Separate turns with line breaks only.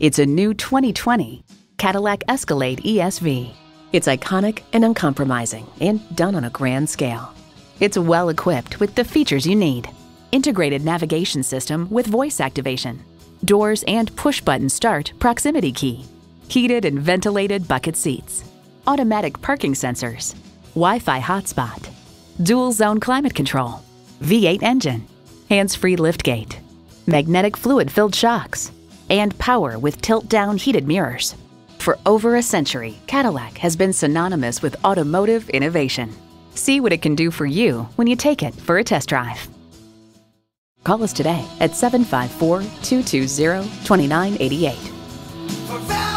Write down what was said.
It's a new 2020 Cadillac Escalade ESV. It's iconic and uncompromising and done on a grand scale. It's well equipped with the features you need. Integrated navigation system with voice activation, doors and push button start proximity key, heated and ventilated bucket seats, automatic parking sensors, Wi-Fi hotspot, dual zone climate control, V8 engine, hands-free liftgate, magnetic fluid-filled shocks, and power with tilt-down heated mirrors. For over a century, Cadillac has been synonymous with automotive innovation. See what it can do for you when you take it for a test drive. Call us today at 754 220 2988